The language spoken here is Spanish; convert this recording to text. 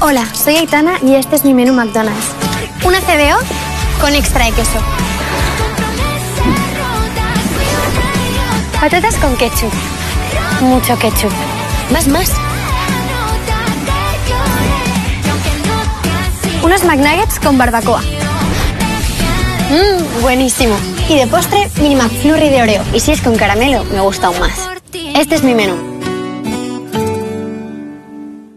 Hola, soy Aitana y este es mi menú McDonald's. Una CBO con extra de queso. Patatas con ketchup. Mucho ketchup. Más, más. Unos McNuggets con barbacoa. Mmm, buenísimo. Y de postre, mini McFlurry de Oreo. Y si es con caramelo, me gusta aún más. Este es mi menú.